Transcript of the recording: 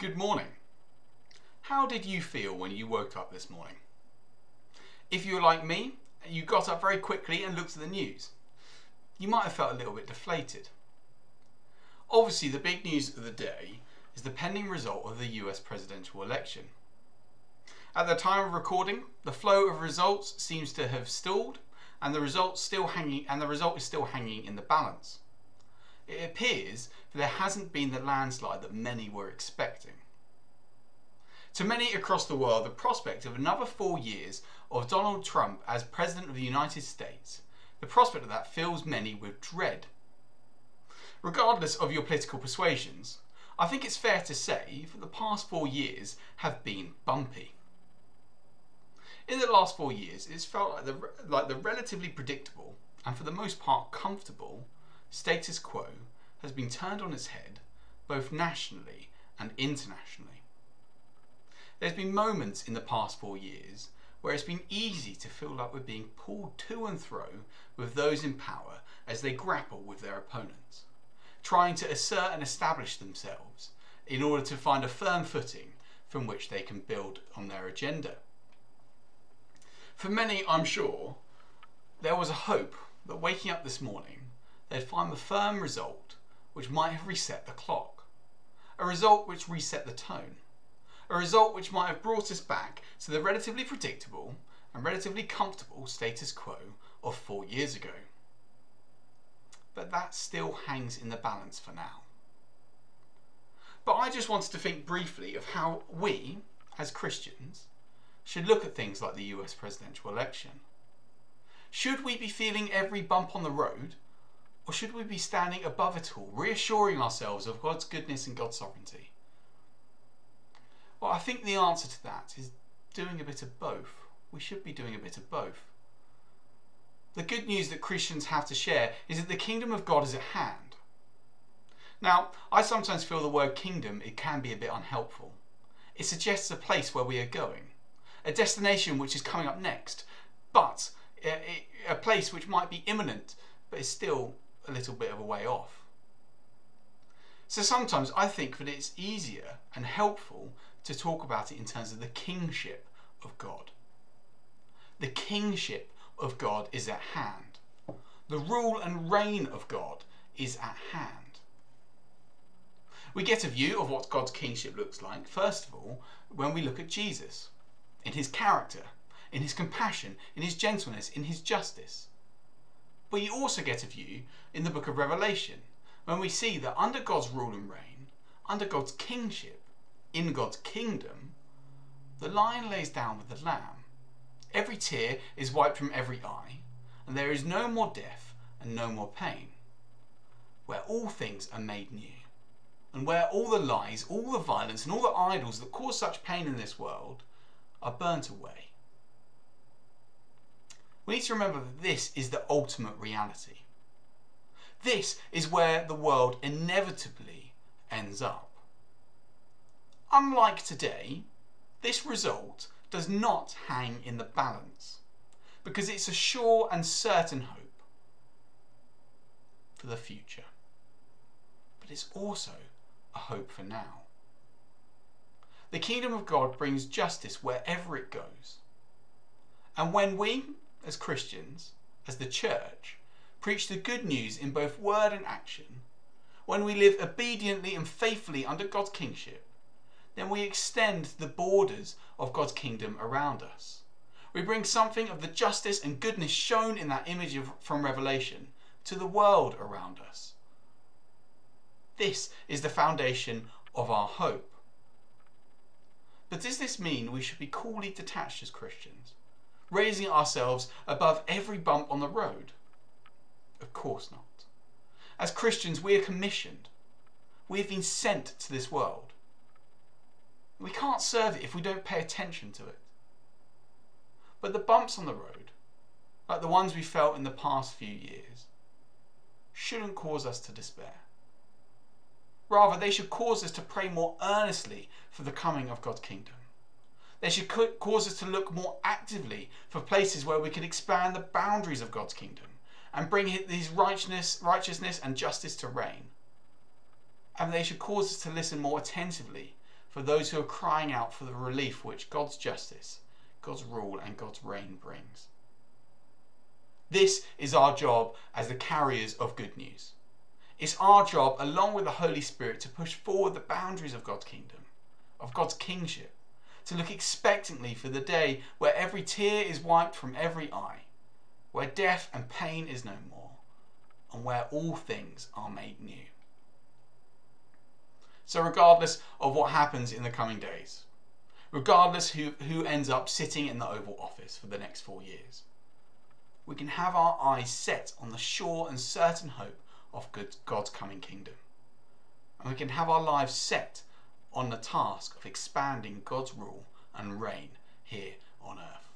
Good morning. How did you feel when you woke up this morning? If you were like me, you got up very quickly and looked at the news. You might have felt a little bit deflated. Obviously, the big news of the day is the pending result of the US presidential election. At the time of recording, the flow of results seems to have stalled and the still hanging and the result is still hanging in the balance. It appears that there hasn't been the landslide that many were expecting. To many across the world, the prospect of another four years of Donald Trump as President of the United States, the prospect of that fills many with dread. Regardless of your political persuasions, I think it's fair to say that the past four years have been bumpy. In the last four years, it's felt like the, like the relatively predictable and for the most part comfortable status quo has been turned on its head both nationally and internationally. There's been moments in the past four years where it's been easy to feel like we're being pulled to and fro with those in power as they grapple with their opponents, trying to assert and establish themselves in order to find a firm footing from which they can build on their agenda. For many, I'm sure, there was a hope that waking up this morning they'd find the firm result which might have reset the clock, a result which reset the tone, a result which might have brought us back to the relatively predictable and relatively comfortable status quo of four years ago. But that still hangs in the balance for now. But I just wanted to think briefly of how we, as Christians, should look at things like the US presidential election. Should we be feeling every bump on the road, or should we be standing above it all, reassuring ourselves of God's goodness and God's sovereignty? Well, I think the answer to that is doing a bit of both. We should be doing a bit of both. The good news that Christians have to share is that the kingdom of God is at hand. Now, I sometimes feel the word kingdom it can be a bit unhelpful. It suggests a place where we are going a destination which is coming up next, but uh, a place which might be imminent, but is still a little bit of a way off. So sometimes I think that it's easier and helpful to talk about it in terms of the kingship of God. The kingship of God is at hand. The rule and reign of God is at hand. We get a view of what God's kingship looks like, first of all, when we look at Jesus in his character, in his compassion, in his gentleness, in his justice. But you also get a view in the book of Revelation when we see that under God's rule and reign, under God's kingship, in God's kingdom, the lion lays down with the lamb. Every tear is wiped from every eye, and there is no more death and no more pain, where all things are made new, and where all the lies, all the violence, and all the idols that cause such pain in this world are burnt away. We need to remember that this is the ultimate reality. This is where the world inevitably ends up. Unlike today, this result does not hang in the balance because it's a sure and certain hope for the future. But it's also a hope for now. The kingdom of God brings justice wherever it goes. And when we, as Christians, as the church, preach the good news in both word and action, when we live obediently and faithfully under God's kingship, then we extend the borders of God's kingdom around us. We bring something of the justice and goodness shown in that image of, from Revelation to the world around us. This is the foundation of our hope. But does this mean we should be coolly detached as Christians, raising ourselves above every bump on the road? Of course not. As Christians, we are commissioned. We have been sent to this world. We can't serve it if we don't pay attention to it. But the bumps on the road, like the ones we felt in the past few years, shouldn't cause us to despair. Rather, they should cause us to pray more earnestly for the coming of God's kingdom. They should cause us to look more actively for places where we can expand the boundaries of God's kingdom and bring His righteousness, righteousness and justice to reign. And they should cause us to listen more attentively for those who are crying out for the relief which God's justice, God's rule, and God's reign brings. This is our job as the carriers of good news. It's our job, along with the Holy Spirit, to push forward the boundaries of God's kingdom, of God's kingship, to look expectantly for the day where every tear is wiped from every eye, where death and pain is no more, and where all things are made new. So, regardless of what happens in the coming days, regardless who, who ends up sitting in the Oval Office for the next four years, we can have our eyes set on the sure and certain hope of God's coming kingdom. And we can have our lives set on the task of expanding God's rule and reign here on earth.